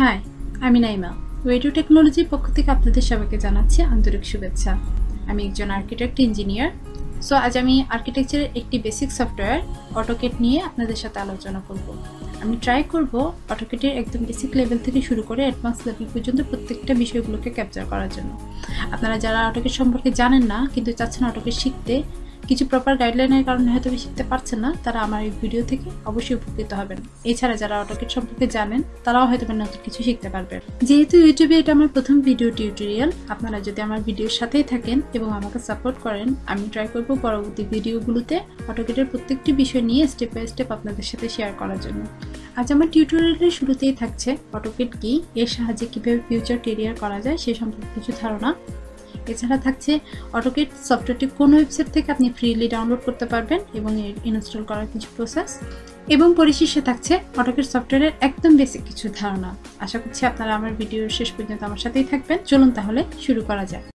High আমি Naima radio টেকনোলজির পক্ষ থেকে আপনাদের সবাইকে জানাচ্ছি আন্তরিক শুভেচ্ছা। আমি একজন আর্কিটেক্ট ইঞ্জিনিয়ার সো আজ আমি আর্কিটেকচারের একটি বেসিক সফটওয়্যার অটোকেট নিয়ে আপনাদের সাথে আলোচনা করব। আমি ট্রাই করব অটোকেটের একদম বেসিক লেভেল থেকে শুরু করে অ্যাডভান্স লেভেল পর্যন্ত প্রত্যেকটা বিষয়গুলোকে ক্যাপচার করার জন্য। আপনারা যারা অটোকেট সম্পর্কে জানেন না, কিন্তু চাচ্ছেন অটোকেট শিখতে কিছু প্রপার গাইডলাইনের কারণে হয়তো শিখতে পারছেন না, তারা আমার এই ভিডিও থেকে অবশ্যই উপকৃত হবেন। এছাড়া যারা অটোকেট সম্পর্কে জানেন, তারাও হয়তো নতুন কিছু শিখতে পারবেন। যেহেতু ইউটিউবে এটা আমার প্রথম ভিডিও টিউটোরিয়াল আপনারা যদি আমার ভিডিওর সাথেই থাকেন এবং আমাকে সাপোর্ট করেন, আমি ট্রাই করব পরবর্তী ভিডিওগুলোতে অটোকেটের প্রত্যেকটি বিষয় নিয়ে স্টেপ বাই স্টেপ আপনাদের সাথে শেয়ার করার জন্য। আজ আমার টিউটোরিয়ালের শুরুতেই থাকছে অটোকেট কি, এর সাহায্যে কীভাবে ফিউচার কেরিয়ার করা যায়, সে সম্পর্কে কিছু ধারণা। এছাড়া থাকছে অটোকেট সফটওয়্যারটি কোন ওয়েবসাইট থেকে আপনি ফ্রিলি ডাউনলোড করতে পারবেন এবং ইনস্টল করার কিছু প্রসেস এবং পরিশেষে থাকছে অটোকেট সফটওয়্যারের একদম বেসিক কিছু ধারণা। আশা করছি আপনারা আমার ভিডিওর শেষ পর্যন্ত আমার সাথেই থাকবেন। চলুন তাহলে শুরু করা যাক।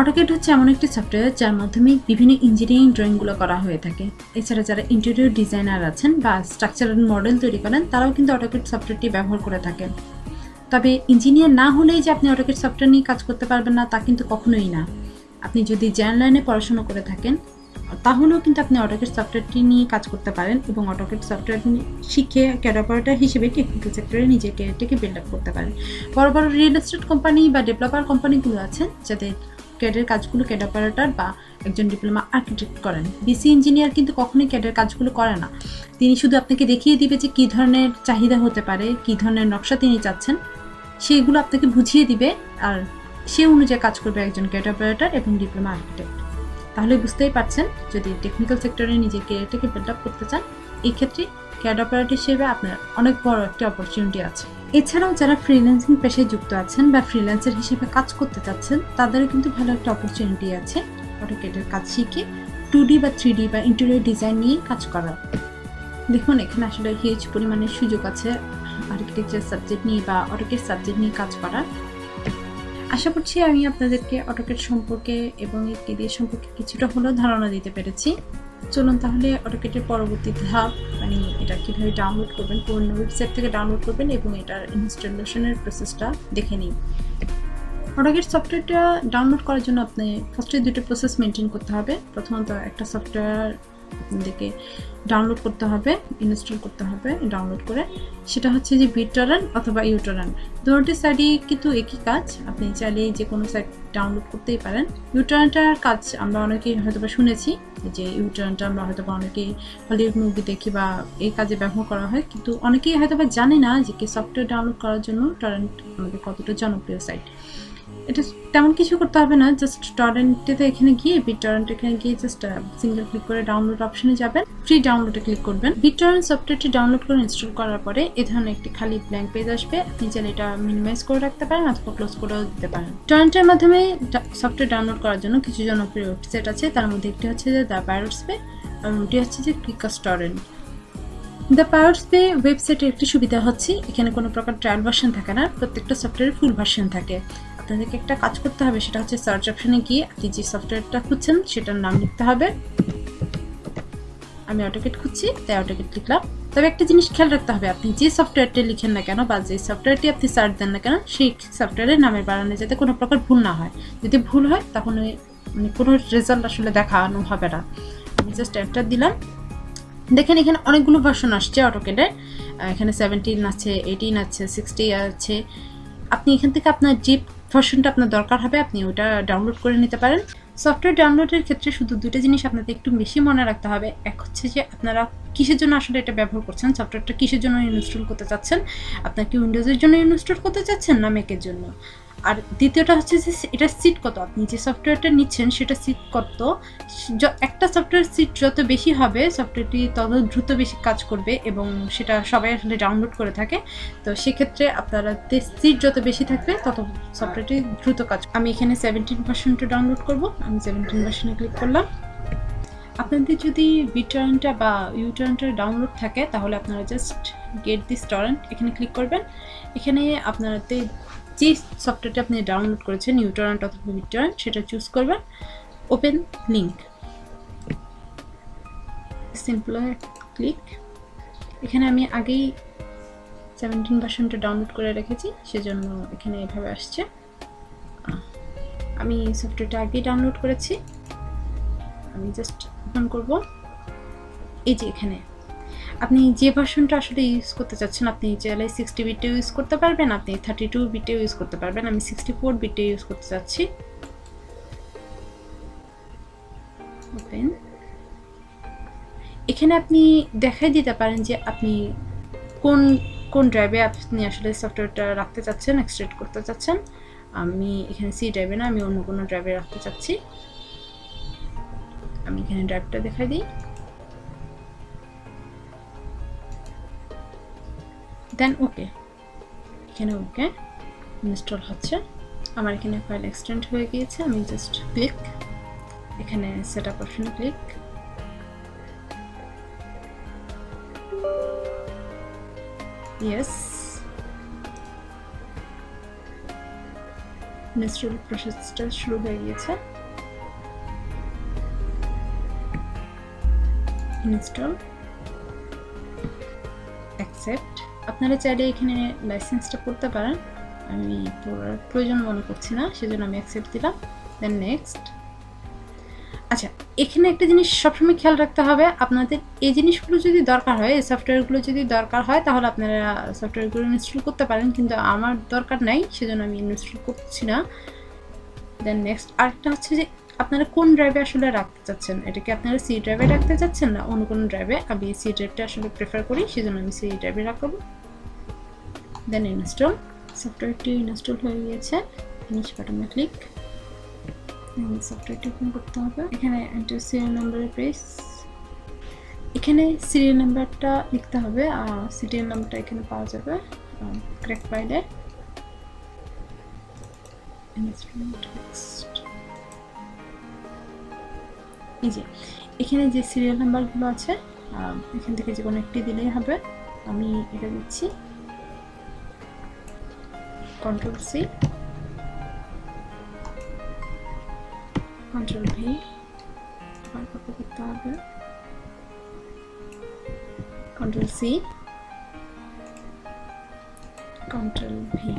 অটোকেট হচ্ছে এমন একটি সফটওয়্যার যার মাধ্যমে বিভিন্ন ইঞ্জিনিয়ারিং ড্রয়িংগুলো করা হয়ে থাকে। এছাড়া যারা ইন্টেরিয়র ডিজাইনার আছেন বা স্ট্রাকচারাল মডেল তৈরি করেন, তারাও কিন্তু অটোকেট সফটওয়্যারটি ব্যবহার করে থাকেন। তবে ইঞ্জিনিয়ার না হলেই যে আপনি অটোকেট সফটওয়্যার নিয়ে কাজ করতে পারবেন না, তা কিন্তু কখনোই না। আপনি যদি জ্যান লাইনে পড়াশোনা করে থাকেন, তাহলেও কিন্তু আপনি অটোকেট সফটওয়্যারটি নিয়ে কাজ করতে পারেন এবং অটোকেট সফটওয়্যার শিখে ক্যাড অপারেটার হিসেবে টেকনিক্যাল সেক্টরে নিজের ক্যারিয়ারটিকে বিল্ড আপ করতে পারেন। বড় বড় রিয়েল এস্টেট কোম্পানি বা ডেভেলপার কোম্পানিগুলো আছেন, যাদের ক্যাডের কাজগুলো ক্যাড অপারেটর বা একজন ডিপ্লোমা আর্কিটেক্ট করেন। বিসি ইঞ্জিনিয়ার কিন্তু কখনোই ক্যাডের কাজগুলো করে না। তিনি শুধু আপনাকে দেখিয়ে দিবে যে কী ধরনের চাহিদা হতে পারে, কী ধরনের নকশা তিনি চাচ্ছেন। সেগুলো আপনাকে বুঝিয়ে দিবে আর সে অনুযায়ী কাজ করবে একজন ক্যাড অপারেটর এবং ডিপ্লোমা আর্কিটেক্ট। তাহলে বুঝতেই পারছেন, যদি টেকনিক্যাল সেক্টরে নিজের ক্যারিয়ারটাকে বিল্ড আপ করতে চান, এই ক্ষেত্রে ক্যাড অপারেটর হিসেবে আপনার অনেক বড় একটি অপরচুনিটি আছে। এছাড়াও যারা ফ্রিল্যান্সিং পেশায় যুক্ত আছেন বা ফ্রিল্যান্সার হিসেবে কাজ করতে চাচ্ছেন, তাদেরও কিন্তু ভালো একটা অপরচুনিটি আছে অটোকেটের কাজ শিখে টু ডি বা থ্রি ডি বা ইন্টেরিয়র ডিজাইন নিয়ে কাজ করার। দেখুন, এখানে আসলে হিউজ পরিমাণের সুযোগ আছে আর্কিটেকচার সাবজেক্ট নিয়ে বা অটোকেট সাবজেক্ট নিয়ে কাজ করার। আশা করছি আমি আপনাদেরকে অটোকেট সম্পর্কে এবং এর সম্পর্কে কিছুটা হলেও ধারণা দিতে পেরেছি। চলুন তাহলে অটোকেটের পরবর্তী ধাপ মানে এটা কীভাবে ডাউনলোড করবেন, কোন ওয়েবসাইট থেকে ডাউনলোড করবেন এবং এটার ইনস্টলেশনের প্রসেসটা দেখে নিন। অটোকেট সফটওয়্যারটা ডাউনলোড করার জন্য আপনি ফার্স্টে দুটো প্রসেস মেনটেন করতে হবে। প্রথমত একটা সফটওয়্যার আপনাদেরকে ডাউনলোড করতে হবে ইনস্টল করতে হবে ডাউনলোড করে। সেটা হচ্ছে যে বিটরেন অথবা ইউটরেন দুটি সাইডই কিন্তু একই কাজ। আপনি চাইলে যে কোনো সাইট ডাউনলোড করতেই পারেন। ইউটার্নটার কাজ আমরা অনেকেই হয়তো বা শুনেছি যে ইউটার্নটা আমরা হয়তো বা অনেকেই হলিউড মুভি দেখি বা এই কাজে ব্যবহার করা হয়। কিন্তু অনেকেই হয়তো বা জানে না যে কি সফটওয়্যার ডাউনলোড করার জন্য টরেন্ট আমাদের কতটা জনপ্রিয় সাইট এটা তেমন কিছু করতে হবে না জাস্ট টরেন্টেতে এখানে গিয়ে বিট টরেন্ট এখানে গিয়ে জাস্ট সিঙ্গেল ক্লিক করে ডাউনলোড অপশনে যাবেন। ফ্রি ডাউনলোডে ক্লিক করবেন। বিট টরেন্ট সফটওয়্যারটি ডাউনলোড করে ইনস্টল করার পরে এ ধরনের একটি খালি ব্ল্যাঙ্ক পেজ আসবে। আপনি চাইলে এটা মিনিমাইজ করে রাখতে পারেন অথবা ক্লোজ করেও দিতে পারেন। টরেন্টের মাধ্যমে সফটওয়্যার ডাউনলোড করার জন্য কিছু জনপ্রিয় ওয়েবসাইট আছে। তার মধ্যে একটি হচ্ছে যে দ্য প্যারটস পে আর অন্যটি হচ্ছে যে Kickass torrent the pirate bay ওয়েবসাইটের একটি সুবিধা হচ্ছে, এখানে কোনো প্রকার ট্রায়াল ভার্সন থাকে না, প্রত্যেকটা সফটওয়্যারের ফুল ভার্সন থাকে। আপনাদেরকে একটা কাজ করতে হবে, সেটা হচ্ছে সার্চ অপশানে গিয়ে আপনি যে সফটওয়্যারটা খুঁজছেন, সেটার নাম লিখতে হবে। আমি অটোকেট খুঁজছি, তাই অটোকেট লিখলাম। তবে একটা জিনিস খেয়াল রাখতে হবে, আপনি যে সফটওয়্যারটি লিখেন না কেন, বা যে সফটওয়্যারটি আপনি সার্চ দেন না কেন, সেই সফটওয়্যারের নামের বাড়ানো যাতে কোনো প্রকার ভুল না হয়। যদি ভুল হয় তখন মানে কোনো রেজাল্ট আসলে দেখানো হবে না। আমি জাস্ট এন্টার দিলাম। দেখেন, এখানে অনেকগুলো ভার্সন আসছে অটোকেটের এখানে সেভেন্টিন আছে এইটিন আছে সিক্সটি আছে। আপনি এখান থেকে আপনার যে ভার্সনটা আপনার দরকার হবে, আপনি ওটা ডাউনলোড করে নিতে পারেন। সফটওয়্যার ডাউনলোডের ক্ষেত্রে শুধু দুটো জিনিস আপনাদের একটু বেশি মনে রাখতে হবে। এক হচ্ছে যে আপনারা কিসের জন্য আসলে এটা ব্যবহার করছেন? সফটওয়্যারটা কিসের জন্য ইনস্টল করতে চাচ্ছেন? আপনার কি উইন্ডোজের জন্য ইনস্টল করতে চাচ্ছেন না মেকের জন্য? আর দ্বিতীয়টা হচ্ছে যে এটা সিট কত? আপনি যে সফটওয়্যারটা নিচ্ছেন, সেটা সিট কত? একটা সফটওয়্যার সিট যত বেশি হবে সফটওয়্যারটি তত দ্রুত বেশি কাজ করবে এবং সেটা সবাই আসলে ডাউনলোড করে থাকে। তো সেক্ষেত্রে আপনারা সিট যত বেশি থাকবে, তত সফটওয়্যারটি দ্রুত কাজ আমি এখানে সেভেন্টিন ভার্সনটা ডাউনলোড করব। আমি সেভেন্টিন ভার্সনে ক্লিক করলাম। আপনাদের যদি বিটরেন্টটা বা ইউটরেন্টটা ডাউনলোড থাকে, তাহলে আপনারা জাস্ট গেট দিস টরেন্ট এখানে ক্লিক করবেন। এখানে আপনারাতে যে সফটওয়্যারটা আপনি ডাউনলোড করেছেন ইউটরেন্ট অথবা বিটরেন্ট সেটা চুজ করবেন। ওপেন লিঙ্ক সিম্পল ক্লিক এখানে আমি আগেই সেভেন্টিন ভার্সনটা ডাউনলোড করে রেখেছি, সেজন্য এখানে এভাবে আসছে। আমি সফটওয়্যারটা আগেই ডাউনলোড করেছি। আমি জাস্ট ওপেন করব। এই যে এখানে। আপনি যে ভার্সনটা আসলে ইউজ করতে চাচ্ছেন, আপনি চাইলে সিক্সটি বিটে ইউজ করতে পারবেন, আপনি থার্টি টু বিটে ইউজ করতে পারবেন। আমি সিক্সটি ফোর বিটে ইউজ করতে চাচ্ছি। ওপেন এখানে আপনি দেখাই দিতে পারেন যে আপনি কোন কোন ড্রাইভে আপনি আসলে সফটওয়্যারটা রাখতে চাচ্ছেন এক্সট্রেট করতে চাচ্ছেন। আমি এখানে সি ড্রাইভে না, আমি অন্য কোনো ড্রাইভে রাখতে চাচ্ছি। আমি এখানে ড্রাইভটা দেখাই দিই। দেন ওকে এখানে ওকে ইনস্টল হচ্ছে। আমার এখানে ফাইল এক্সটেন্ড হয়ে গিয়েছে। আমি জাস্ট ক্লিক এখানে সেট আপ অপশনে ক্লিক ইয়েস প্রসেসটা শুরু হয়ে গিয়েছে। ইনস্টল অ্যাকসেপ্ট আপনারা চাইলে এখানে লাইসেন্সটা করতে পারেন। আমি প্রয়োজন মনে করছি না, সেজন্য আমি অ্যাকসেপ্ট দিলাম। দেন নেক্সট আচ্ছা এখানে একটা জিনিস সবসময় খেয়াল রাখতে হবে, আপনাদের এই জিনিসগুলো যদি দরকার হয়, এই সফটওয়্যারগুলো যদি দরকার হয়, তাহলে আপনারা সফটওয়্যারগুলো ইনস্টল করতে পারেন, কিন্তু আমার দরকার নাই, সেজন্য আমি ইনস্টল করছি না। দেন নেক্সট আরেকটা হচ্ছে যে আপনারা কোন ড্রাইভে আসলে রাখতে চাচ্ছেন? এটাকে আপনারা সি ড্রাইভে রাখতে চাচ্ছেন না? অন্য কোনো ড্রাইভে আমি সি ড্রাইভটা আসলে প্রেফার করি, সেজন্য আমি সি ড্রাইভে রাখব। দেন ইনস্টল সফটওয়্যারটি ইনস্টল হয়ে গিয়েছে। ফিনিশ বাটনে ক্লিক সফটওয়্যারটি ওপেন করতে হবে। এখানে এন্টার সিরিয়াল নাম্বারে প্রেস এখানে সিরিয়াল নাম্বারটা লিখতে হবে। সিরিয়াল নাম্বারটা এখানে পাওয়া যাবে। ক্র্যাক ফাইলে ইনস্ট্রুমেন্ট এই যে, এখানে যে সিরিয়াল নাম্বারগুলো আছে এখান থেকে যে কোনো একটি দিলেই হবে। আমি এটা দিচ্ছি। কন্ট্রোল সি কন্ট্রোল ভি করতে হবে। কন্ট্রোল সি কন্ট্রোল ভি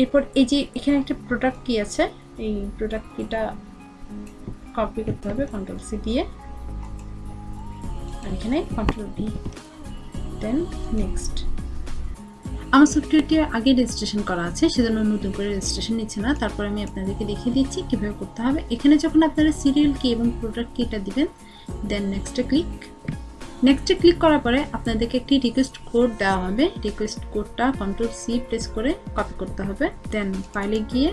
এরপর এই যে, এখানে একটা প্রোডাক্ট কি আছে। এই প্রোডাক্ট কিটা কপি করতে হবে কন্ট্রোল সি দিয়ে। আর এখানে কন্ট্রোল ডি দেন নেক্সট আমার সফটওয়্যারটি আগে রেজিস্ট্রেশন করা আছে, সেজন্য নতুন করে রেজিস্ট্রেশন নিচ্ছে না। তারপর আমি আপনাদেরকে দেখিয়ে দিচ্ছি কীভাবে করতে হবে। এখানে যখন আপনারা সিরিয়াল কি এবং প্রোডাক্ট কিটা দিবেন দেন নেক্সটে ক্লিক নেক্সটে ক্লিক করার পরে আপনাদেরকে একটি রিকোয়েস্ট কোড দেওয়া হবে। রিকোয়েস্ট কোডটা কন্ট্রোল সি প্রেস করে কপি করতে হবে। দেন ফাইলে গিয়ে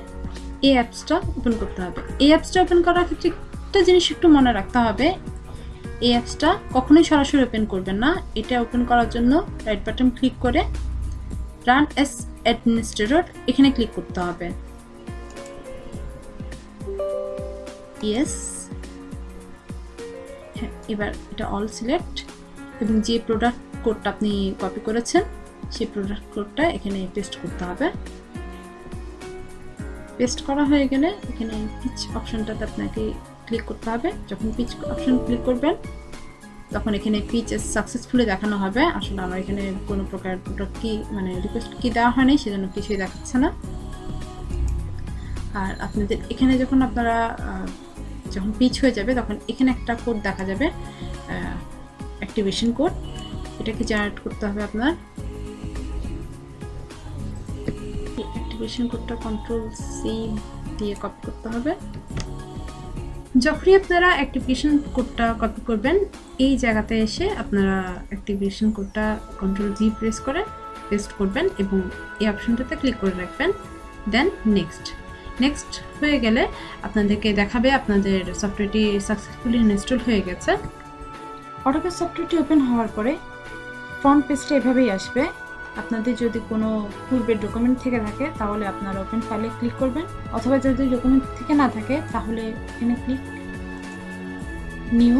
এই অ্যাপসটা ওপেন করতে হবে। এই অ্যাপসটা ওপেন করার ক্ষেত্রে একটা জিনিস একটু মনে রাখতে হবে। এই অ্যাপসটা কখনোই সরাসরি ওপেন করবেন না। এটা ওপেন করার জন্য রাইট বাটন ক্লিক করে রান এস অ্যাডমিনিস্ট্রেটর এখানে ক্লিক করতে হবে। ইয়েস হ্যাঁ এবার এটা অল সিলেক্ট এবং যে প্রোডাক্ট কোডটা আপনি কপি করেছেন, সেই প্রোডাক্ট কোডটা এখানে পেস্ট করতে হবে। পেস্ট করা হয়ে গেলে এখানে পিচ অপশনটাতে আপনাকে ক্লিক করতে হবে। যখন পিচ অপশন ক্লিক করবেন, তখন এখানে পিচ সাকসেসফুলি দেখানো হবে। আসলে আমার এখানে কোনো প্রকার প্রোডাক্ট কি মানে রিকোয়েস্ট কি দেওয়া হয়নি, সেজন্য কিছুই দেখাচ্ছে না। আর আপনাদের এখানে যখন আপনারা যখন পিচ হয়ে যাবে, তখন এখানে একটা কোড দেখা যাবে। অ্যাক্টিভেশন কোড এটাকে জেনারেট করতে হবে আপনার অ্যাক্টিভেশন কোডটা কন্ট্রোল সি দিয়ে কপি করতে হবে। যখনই আপনারা অ্যাক্টিভেশন কোডটা কপি করবেন, এই জায়গাতে এসে আপনারা অ্যাক্টিভেশন কোডটা কন্ট্রোল জি প্রেস করে পেস্ট করবেন এবং এই অপশনটাতে ক্লিক করে রাখবেন। দেন নেক্সট নেক্সট হয়ে গেলে আপনাদেরকে দেখাবে আপনাদের সফটওয়্যারটি সাকসেসফুলি ইনস্টল হয়ে গেছে। অটোক্যাড সফটওয়্যারটি ওপেন হওয়ার পরে ফ্রন্ট পেজটা এভাবেই আসবে। আপনাদের যদি কোনো পূর্বের ডকুমেন্ট থেকে থাকে, তাহলে আপনারা ওপেন ফাইলে ক্লিক করবেন। অথবা যদি ডকুমেন্ট থেকে না থাকে, তাহলে এখানে ক্লিক নিউ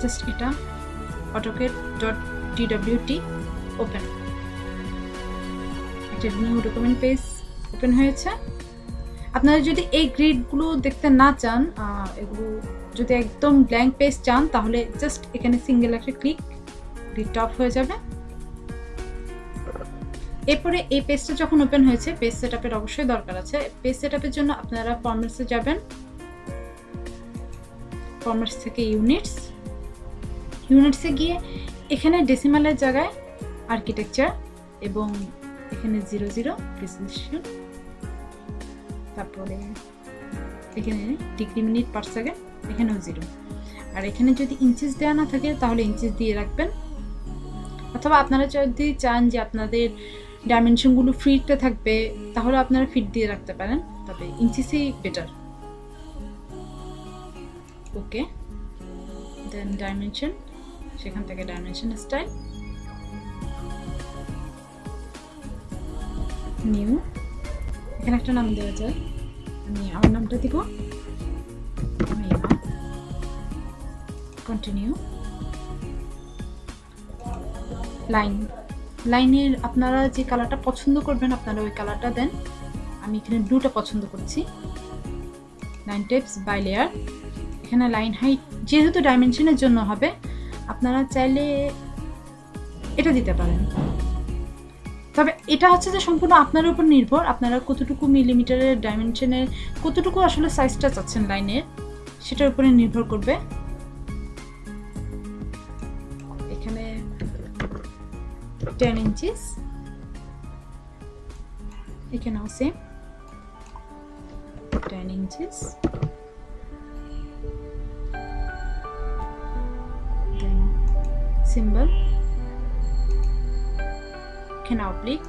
জাস্ট এটা অটোকেট ডট ডিডব্লিউটি ওপেন একটা নিউ ডকুমেন্ট পেজ ওপেন হয়েছে। আপনারা যদি এই গ্রিডগুলো দেখতে না চান এগুলো যদি একদম ব্ল্যাঙ্ক পেজ চান, তাহলে জাস্ট এখানে সিঙ্গেল একটা ক্লিক গ্রিডটা অফ হয়ে যাবে। এরপরে এই পেজটা যখন ওপেন হয়েছে পেজ সেট অবশ্যই দরকার আছে। পেজ সেট আপের জন্য আপনারা ফর্মেটসে যাবেন। ফর্মেটস থেকে ইউনিটস ইউনিটসে গিয়ে এখানে ডেসিমালের জায়গায় আর্কিটেকচার এবং এখানে জিরো জিরো প্রিসিশন তারপরে এখানে ডিগ্রি মিনিট পার সেকেন্ড এখানেও জিরো আর এখানে যদি ইঞ্চিস দেওয়া না থাকে, তাহলে ইঞ্চিস দিয়ে রাখবেন। অথবা আপনারা যদি চান যে আপনাদের ডাইমেনশনগুলো ফিটতে থাকবে, তাহলে আপনারা ফিট দিয়ে রাখতে পারেন। তবে ইঞ্চিসই বেটার ওকে দেন ডাইমেনশন সেখান থেকে ডাইমেনশন স্টাইল নিউ এখানে একটা নাম দেওয়া যায়। আমি আমার নামটা দিব। কন্টিনিউ লাইন লাইনের আপনারা যে কালারটা পছন্দ করবেন, আপনারা ওই কালারটা দেন। আমি এখানে ব্লুটা পছন্দ করছি। লাইন টেপস বাই লেয়ার এখানে লাইন হাইট যেহেতু ডাইমেনশনের জন্য হবে, আপনারা চাইলে এটা দিতে পারেন। তবে এটা হচ্ছে যে সম্পূর্ণ আপনার উপর নির্ভর। আপনারা কতটুকু মিলিমিটারের ডাইমেনশনের কতটুকু আসলে সাইজটা চাচ্ছেন লাইনের সেটার উপরে নির্ভর করবে। টেন ইঞ্চিস এখানেও সেম টেন ইঞ্চিস symbol. এখানে অবলিক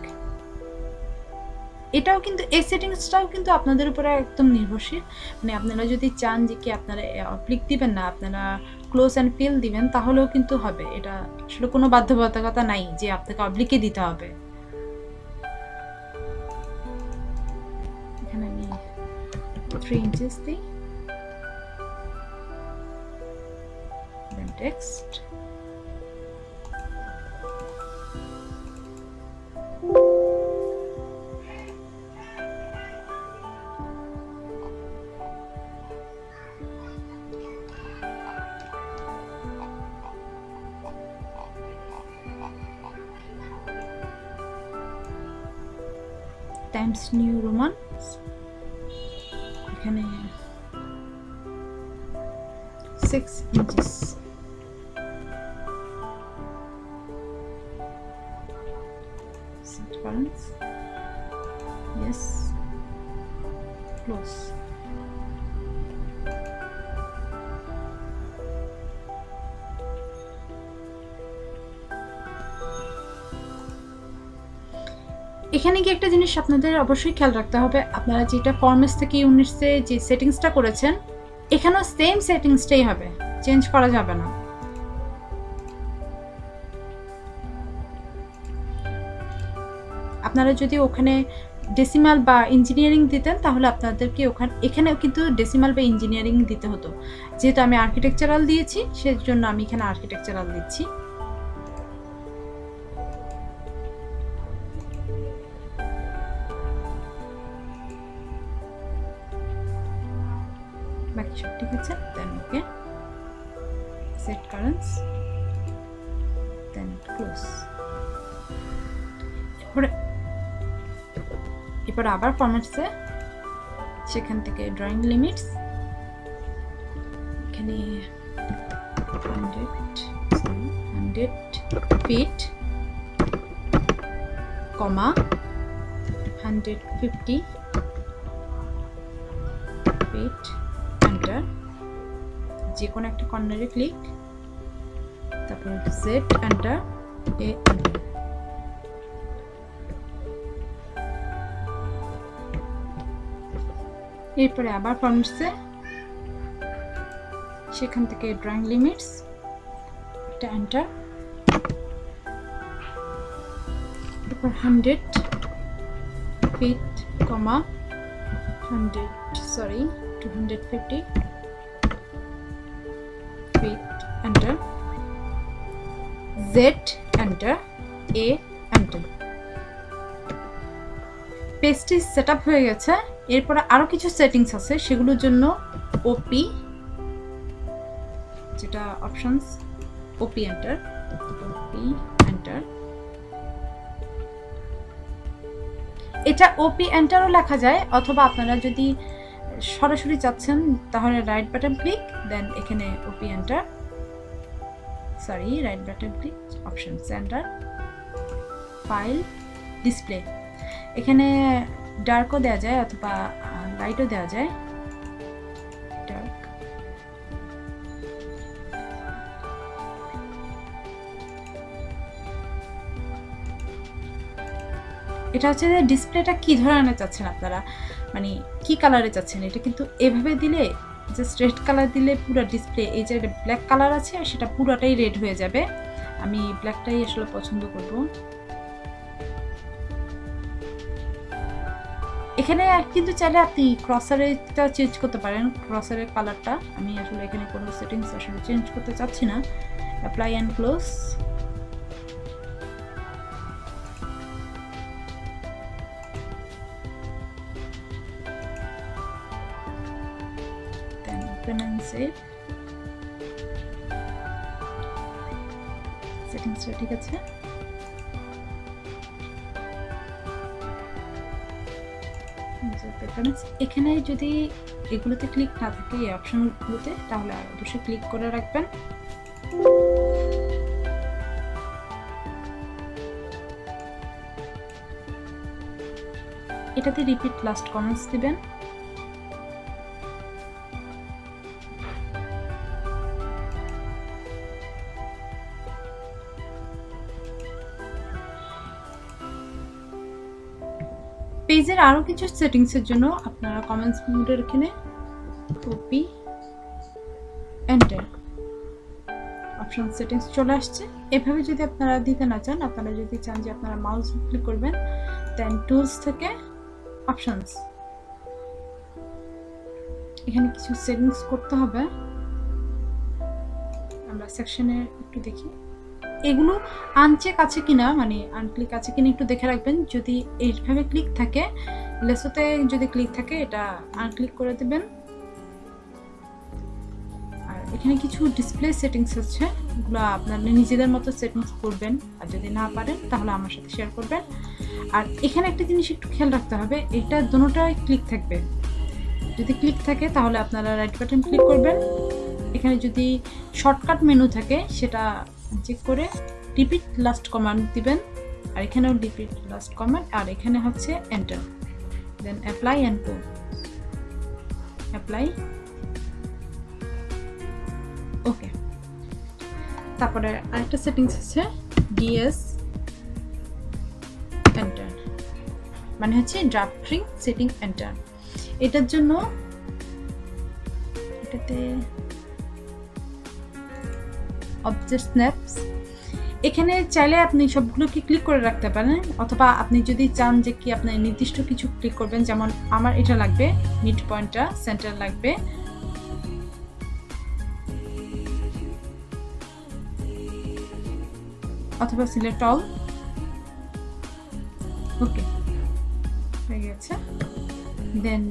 এটাও কিন্তু, এই সেটিংসটাও কিন্তু আপনাদের উপরে একদম নির্ভরশীল। মানে আপনারা যদি চান যে কি আপনারা অবলিক দিবেন না, আপনারা ক্লোজ অ্যান্ড ফিল দিবেন, তাহলেও কিন্তু হবে। এটা আসলে কোনো বাধ্যবাধকতা নাই যে আপনাকে অবলিকে দিতে হবে। থ্রি ইঞ্চেস দিই। Text six inches balance. Yes. Close. এখানে কি একটা জিনিস আপনাদের অবশ্যই খেয়াল রাখতে হবে। আপনারা যেটা ফর্মেস থেকে ইউনিটসে যে সেটিংসটা করেছেন এখানেও সেম সেটিংসটাই হবে। চেঞ্জ করা যাবে না। আপনারা যদি ওখানে ডেসিমাল বা ইঞ্জিনিয়ারিং দিতেন, তাহলে আপনাদেরকে ওখানে এখানেও কিন্তু ডেসিমাল বা ইঞ্জিনিয়ারিং দিতে হতো। যেহেতু আমি আর্কিটেকচারাল দিয়েছি, সেজন্য আমি এখানে আর্কিটেকচারাল দিচ্ছি। এরপর আবার ফরম্যাটসে সেখান থেকে ড্রয়িং লিমিটস এখানে hundred hundred feet comma hundred fifty feet enter যে কোনো একটা কর্নারে ক্লিক তারপর জেড এন্টার এ এরপরে আবার ফর্মসে সেখান থেকে ড্রয়িং লিমিটস একটা এন্টার এরপর hundred feet comma hundred sorry two hundred fifty feet enter Z enter, a, enter. পেজটি সেট হয়ে গেছে। এরপরে আরও কিছু সেটিংস আছে, সেগুলোর জন্য ওপি যেটা options OP enter OP enter এটা ওপি এন্টারও লেখা যায়, অথবা আপনারা যদি সরাসরি চাচ্ছেন, তাহলে রাইট বাটন ক্লিক দেন এখানে OP enter sorry right button click option center file display এখানে ডার্কও দেওয়া যায় অথবা লাইটও দেওয়া যায়। ডার্ক এটা হচ্ছে যে ডিসপ্লেটা কি ধরনের চাচ্ছেন আপনারা? মানে কি কালারে চাচ্ছেন? এটা কিন্তু এভাবে দিলে জাস্ট রেড কালার দিলে পুরো ডিসপ্লে এই যে ব্ল্যাক কালার আছে, সেটা পুরোটাই রেড হয়ে যাবে। আমি ব্ল্যাকটাই আসলে পছন্দ করব। এখানে কিন্তু চাইলে আপনি ক্রসারেটা চেঞ্জ করতে পারেন ক্রসারের কালারটা আমি আসলে এখানে কোনো সেটিংস আসলে চেঞ্জ করতে চাচ্ছি না। অ্যাপ্লাই অ্যান্ড ক্লোজ ঠিক আছে। এখানে যদি এগুলোতে ক্লিক না থাকে এই অপশনগুলোতে তাহলে আর অবশ্যই ক্লিক করে রাখবেন। এটাতে রিপিট লাস্ট কমেন্টস দিবেন। পেজের আরও কিছু সেটিংসের জন্য আপনারা কমেন্টস মোডের এখানে কপি এন্টার অপশন সেটিংস চলে আসছে। এভাবে যদি আপনারা দিতে না চান, আপনারা যদি চান যে আপনারা মাউস ক্লিক করবেন দেন টুলস থেকে অপশনস এখানে কিছু সেটিংস করতে হবে। আমরা সেকশনে একটু দেখি। এগুলো আনচেক আছে কিনা মানে আনক্লিক আছে কিনা একটু দেখে রাখবেন। যদি এইভাবে ক্লিক থাকে, লেসোতে যদি ক্লিক থাকে, এটা আনক্লিক করে দেবেন। আর এখানে কিছু ডিসপ্লে সেটিংস আছে এগুলো আপনার নিজেদের মতো সেটিংস করবেন। আর যদি না পারেন, তাহলে আমার সাথে শেয়ার করবেন। আর এখানে একটা জিনিস একটু খেয়াল রাখতে হবে, এটা দুটোটাই ক্লিক থাকবে। যদি ক্লিক থাকে, তাহলে আপনারা রাইট বাটন ক্লিক করবেন। এখানে যদি শর্টকাট মেনু থাকে, সেটা চেক করে রিপিট লাস্ট কমান্ড দিবেন, আর এখানেও রিপিট লাস্ট কমান্ড আর এখানে হচ্ছে enter then apply and go apply okay তারপরে আরেকটা সেটিংস আছে ডিএস এন্টার মানে হচ্ছে ড্রাফটিং সেটিং এন্টার এটার জন্য, এটাতে অবজেক্ট স্ন্যাপস এখানে চাইলে আপনি সবগুলোকে ক্লিক করে রাখতে পারেন, অথবা আপনি যদি চান যে কি আপনি নির্দিষ্ট কিছু ক্লিক করবেন, যেমন আমার এটা লাগবে মিড পয়েন্টটা সেন্টার লাগবে। অথবা সিলেক্ট অল ওকে হয়ে গেছে। দেন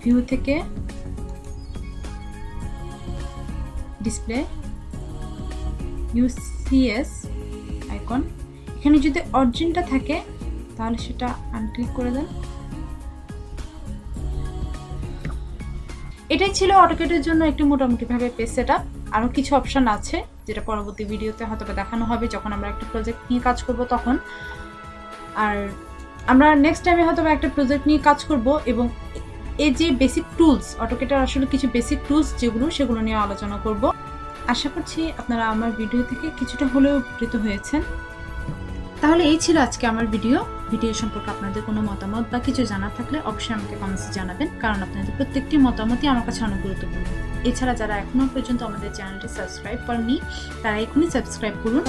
ভিউ থেকে ডিসপ্লে ইউসিএস আইকন এখানে যদি অরিজিনটা থাকে, তাহলে সেটা আনক্লিক করে দেন। এটাই ছিল অটোকেটের জন্য একটি মোটামুটিভাবে পেজ সেট আপ আরও কিছু অপশান আছে, যেটা পরবর্তী ভিডিওতে হয়তো দেখানো হবে যখন আমরা একটা প্রজেক্ট নিয়ে কাজ করব তখন। আর আমরা নেক্সট টাইমে হয়তো একটা প্রজেক্ট নিয়ে কাজ করব এবং এই যে বেসিক টুলস অটোকেটার আসলে কিছু বেসিক টুলস যেগুলো, সেগুলো নিয়ে আলোচনা করব। আশা করছি আপনারা আমার ভিডিও থেকে কিছুটা হলেও উপকৃত হয়েছেন। তাহলে এই ছিল আজকে আমার ভিডিও। ভিডিও সম্পর্কে আপনাদের কোনো মতামত বা কিছু জানার থাকলে অবশ্যই আমাকে কমেন্টসে জানাবেন, কারণ আপনাদের প্রত্যেকটি মতামতই আমার কাছে অনেক গুরুত্বপূর্ণ। এছাড়া যারা এখনও পর্যন্ত আমাদের চ্যানেলটি সাবস্ক্রাইব করেনি তারা এখনই সাবস্ক্রাইব করুন।